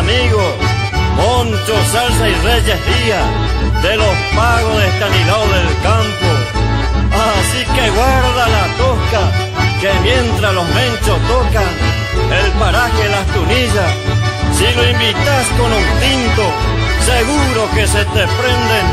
amigos, Moncho, Salsa y Reyes Díaz, de los pagos de Estanislao del Campo. Así que guarda la tosca, que mientras los menchos tocan, el paraje las tunillas, si lo invitas con un tinto, seguro que se te prenden